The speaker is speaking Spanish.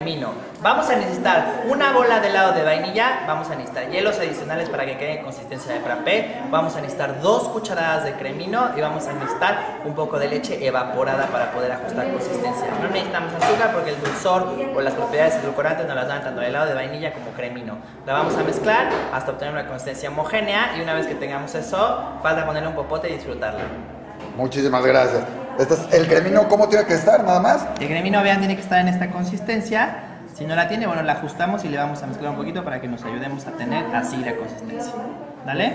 Cremino. Vamos a necesitar una bola de helado de vainilla, vamos a necesitar hielos adicionales para que quede en consistencia de frappé, vamos a necesitar dos cucharadas de cremino y vamos a necesitar un poco de leche evaporada para poder ajustar consistencia. No necesitamos azúcar porque el dulzor o las propiedades edulcorantes nos las dan tanto el helado de vainilla como cremino. La vamos a mezclar hasta obtener una consistencia homogénea y una vez que tengamos eso, falta ponerle un popote y disfrutarla. Muchísimas gracias. El cremino, ¿cómo tiene que estar nada más? El cremino, vean, tiene que estar en esta consistencia. Si no la tiene, bueno, la ajustamos y le vamos a mezclar un poquito para que nos ayudemos a tener así la consistencia. ¿Dale?